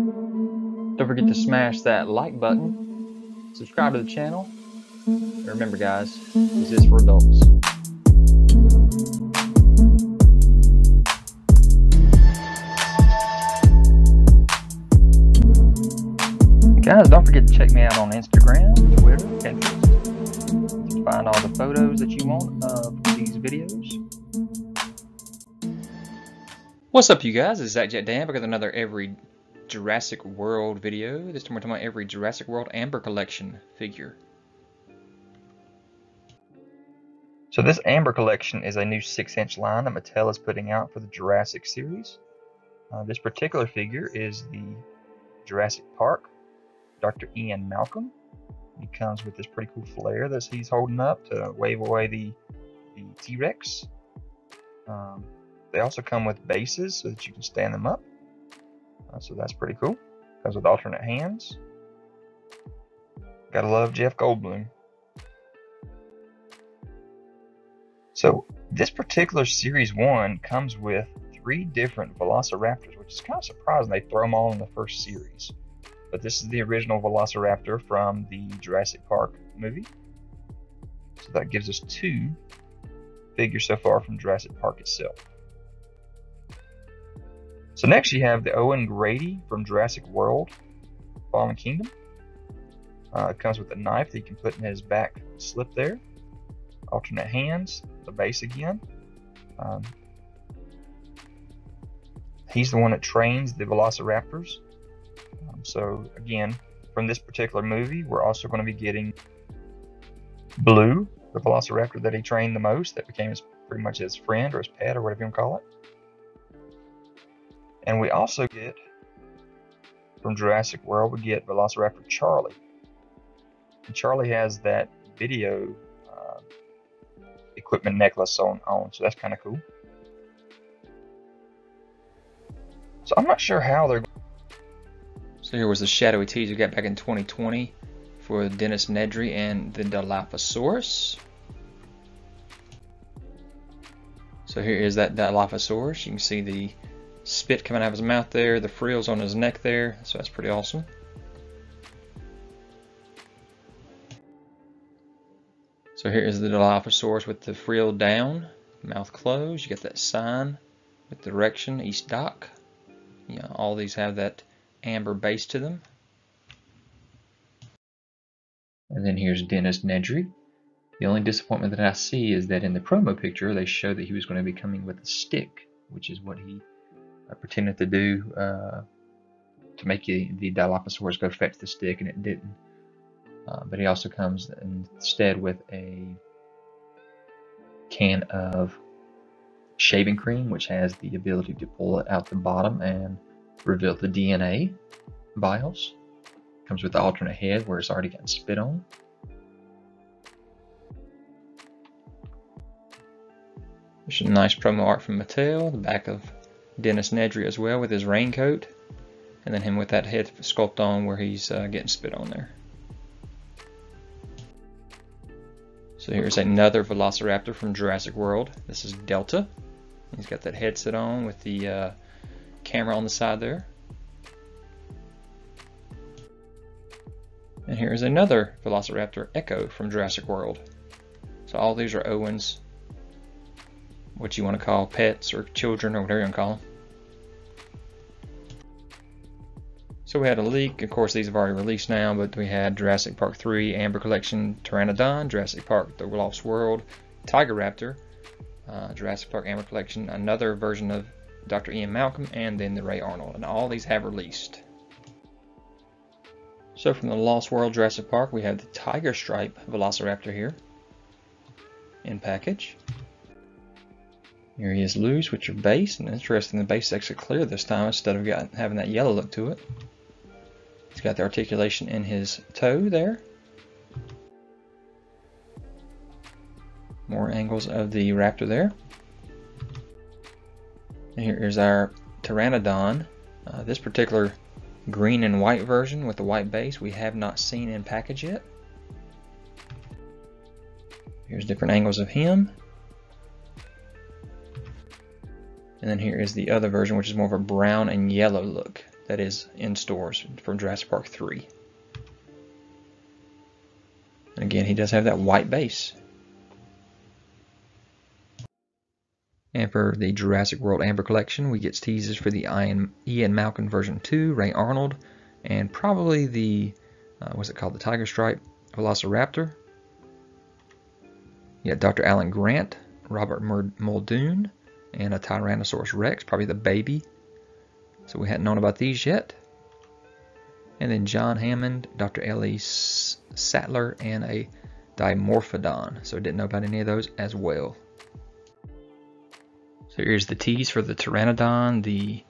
Don't forget to smash that like button, subscribe to the channel, and remember guys, this is for adults. Guys, don't forget to check me out on Instagram, Twitter, Pinterest to find all the photos that you want of these videos. What's up, you guys? It's ZacJacDan with another Every Jurassic World video. This time we're talking about every Jurassic World Amber Collection figure. So this Amber Collection is a new 6-inch line that Mattel is putting out for the Jurassic series. Uh, this particular figure is the Jurassic Park Dr. Ian Malcolm. He comes with this pretty cool flare that he's holding up to wave away the, T-Rex. Um, they also come with bases so that you can stand them up. Uh, so that's pretty cool. Comes with alternate hands. Gotta love Jeff Goldblum. So this particular Series 1 comes with three different Velociraptors, which is kind of surprising they throw them all in the first series. But this is the original Velociraptor from the Jurassic Park movie. So that gives us two figures so far from Jurassic Park itself. So next you have the Owen Grady from Jurassic World Fallen Kingdom. Uh, it comes with a knife that you can put in his back slip there. Alternate hands, the base again. Um, he's the one that trains the Velociraptors. Um, so again, from this particular movie, we're also going to be getting Blue, the Velociraptor that he trained the most, that became his, pretty much his friend or his pet or whatever you want to call it. And we also get, from Jurassic World, we get Velociraptor Charlie. And Charlie has that video uh, equipment necklace on, on, so that's kind of cool. So I'm not sure how they're so here was the shadowy teaser we got back in 2020 for Dennis Nedry and the Dilophosaurus. So here is that Dilophosaurus. You can see the spit coming out of his mouth there, the frills on his neck there. So that's pretty awesome. So here is the Dilophosaurus with the frill down, mouth closed. You got that sign with direction, east dock. You know, all these have that amber base to them. And then here's Dennis Nedry. The only disappointment that I see is that in the promo picture they showed that he was going to be coming with a stick, which is what he pretended to do uh, to make the, the Dilophosaurus go fetch the stick, and it didn't. Uh, but he also comes instead with a can of shaving cream, which has the ability to pull it out the bottom and reveal the DNA vials. Comes with the alternate head where it's already gotten spit on. There's some nice promo art from Mattel, the back of Dennis Nedry as well with his raincoat, and then him with that head sculpt on where he's uh, getting spit on there. So here's another Velociraptor from Jurassic World. This is Delta. He's got that headset on with the uh, camera on the side there. And here's another Velociraptor Echo from Jurassic World. So all these are Owens, what you want to call pets or children or whatever you want to call them. So we had a leak, of course these have already released now, but we had Jurassic Park 3, Amber Collection, Pteranodon, Jurassic Park The Lost World, Tiger Raptor, uh, Jurassic Park Amber Collection, another version of Dr. Ian Malcolm, and then the Ray Arnold. And all these have released. So from the Lost World Jurassic Park, we have the Tiger Stripe Velociraptor here in package. Here he is loose with your base, and interesting, the base is actually clear this time instead of got, having that yellow look to it. He's got the articulation in his toe there. More angles of the raptor there. And here is our Pteranodon. Uh, this particular green and white version with the white base we have not seen in package yet. Here's different angles of him. And then here is the other version which is more of a brown and yellow look. that is in stores from Jurassic Park 3. And again, he does have that white base. And for the Jurassic World Amber Collection, we get teases for the Ian, Ian Malcolm version 2, Ray Arnold, and probably the, uh, what's it called, the Tiger Stripe Velociraptor. You got Dr. Alan Grant, Robert Muldoon, and a Tyrannosaurus Rex, probably the baby. So we hadn't known about these yet. And then John Hammond, Dr. Ellie Sattler, and a Dimorphodon. So didn't know about any of those as well. So here's the tease for the Pteranodon, the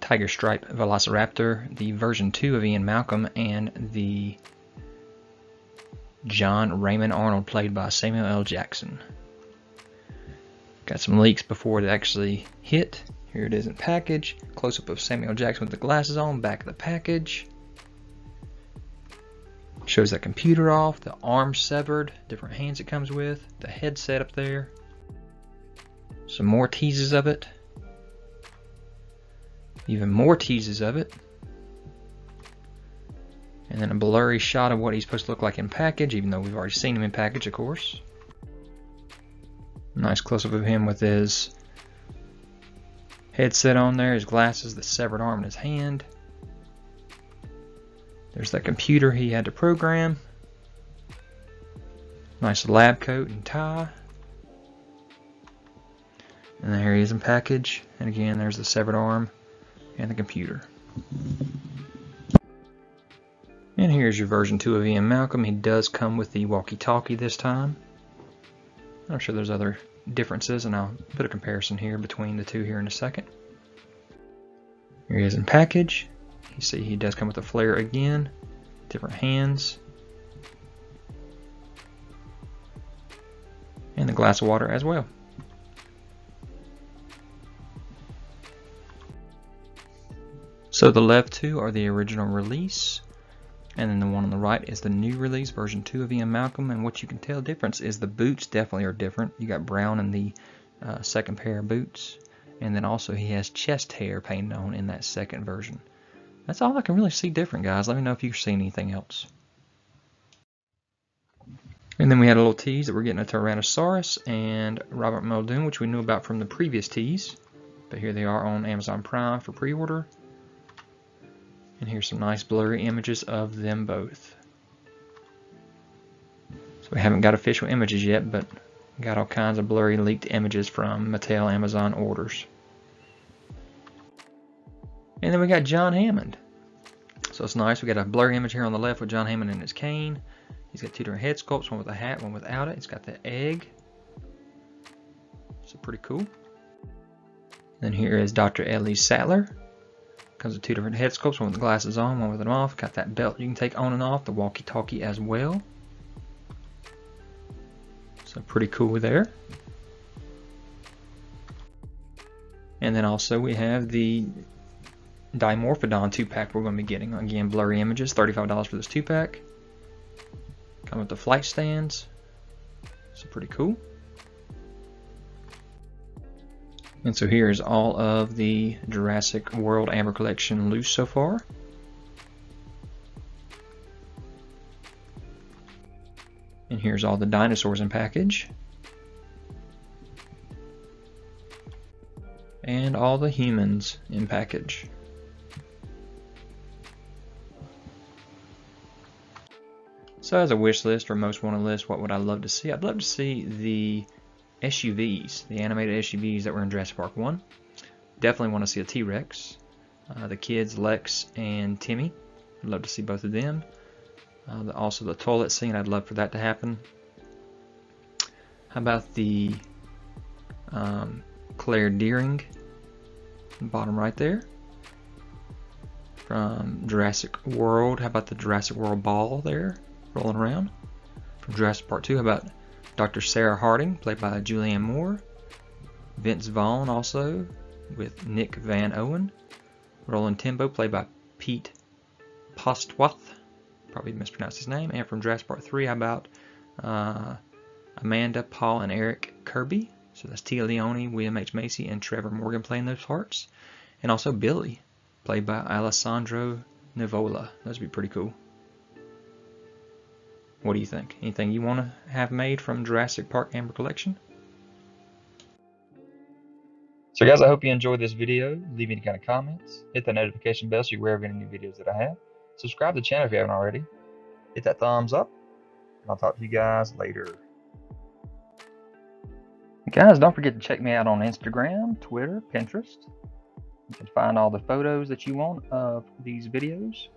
Tiger Stripe Velociraptor, the version 2 of Ian Malcolm, and the John Raymond Arnold played by Samuel L. Jackson. Got some leaks before it actually hit. Here it is in package. Close up of Samuel Jackson with the glasses on, back of the package. Shows that computer off, the arm severed, different hands it comes with, the headset up there. Some more teases of it. Even more teases of it. And then a blurry shot of what he's supposed to look like in package, even though we've already seen him in package, of course. Nice close-up of him with his headset on there, his glasses, the severed arm in his hand. There's that computer he had to program. Nice lab coat and tie. And there he is in package. And again, there's the severed arm and the computer. And here's your version 2 of Ian Malcolm. He does come with the walkie-talkie this time. I'm sure there's other differences, and I'll put a comparison here between the two here in a second. Here he is in package. You see he does come with a flare again, different hands, and the glass of water as well. So the left two are the original release, and then the one on the right is the new release, version 2 of Ian Malcolm, and what you can tell difference is the boots definitely are different. You got brown in the uh, second pair of boots, and then also he has chest hair painted on in that second version. That's all I can really see different, guys. Let me know if you've seen anything else. And then we had a little tease that we're getting a Tyrannosaurus and Robert Muldoon, which we knew about from the previous tease. But here they are on Amazon Prime for pre-order. And here's some nice blurry images of them both. So we haven't got official images yet, but got all kinds of blurry leaked images from Mattel Amazon orders. And then we got John Hammond. So it's nice. We got a blurry image here on the left with John Hammond and his cane. He's got two different head sculpts, one with a hat, one without it. It's got the egg. So pretty cool. Then here is Dr. Ellie Sattler. Comes with two different head sculpts, one with the glasses on, one with them off. Got that belt you can take on and off, the walkie-talkie as well. So pretty cool there. And then also we have the Dimorphodon 2-pack we're going to be getting. Again, blurry images, $35 for this 2-pack. Come with the flight stands. So pretty cool. And so here's all of the Jurassic World Amber Collection loose so far. And here's all the dinosaurs in package. And all the humans in package. So as a wish list or most wanted list, what would I love to see? I'd love to see the SUVs, the animated SUVs that were in Jurassic Park 1. Definitely want to see a T-Rex. Uh, the kids, Lex and Timmy. I'd love to see both of them. Uh, the, also the toilet scene, I'd love for that to happen. How about the um, Claire Dearing, bottom right there, from Jurassic World. How about the Jurassic World ball there, rolling around? From Jurassic Park 2, how about Dr. Sarah Harding, played by Julianne Moore. Vince Vaughn, also, with Nick Van Owen. Roland Tembo, played by Pete Postwath. Probably mispronounced his name. And from Jurassic Park 3, how about uh, Amanda, Paul, and Eric Kirby. So that's Téa Leoni, William H. Macy, and Trevor Morgan playing those parts. And also Billy. played by Alessandro Nivola. Those would be pretty cool. What do you think? Anything you want to have made from Jurassic Park Amber Collection? So guys, I hope you enjoyed this video. Leave any kind of comments. Hit the notification bell so you're aware of any new videos that I have. Subscribe to the channel if you haven't already. Hit that thumbs up. And I'll talk to you guys later. Guys, don't forget to check me out on Instagram, Twitter, Pinterest. You can find all the photos that you want of these videos.